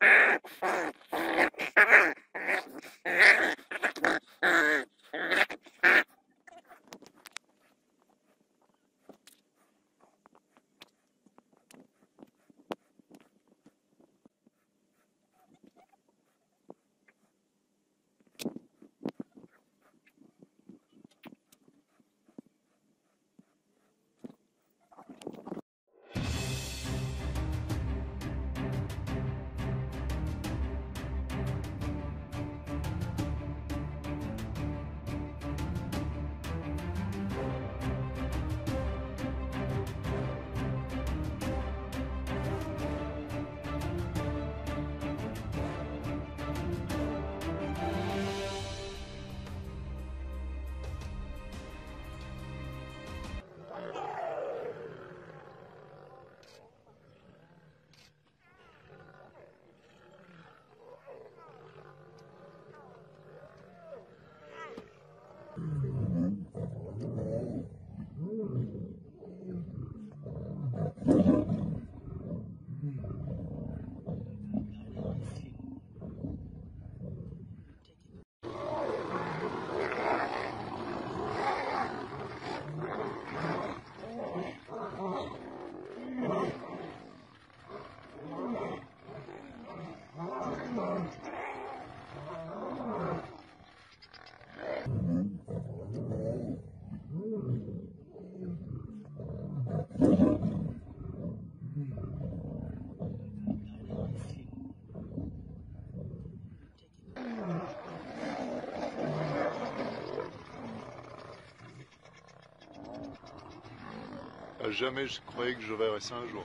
Ah, not jamais je croyais que je verrais ça un jour.